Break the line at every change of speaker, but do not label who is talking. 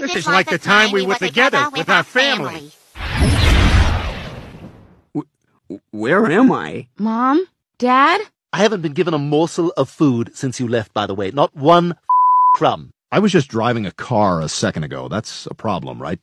This is like the time we were together with our family.
Where am I?
Mom? Dad?
I haven't been given a morsel of food since you left, by the way. Not one crumb.
I was just driving a car a second ago. That's a problem, right?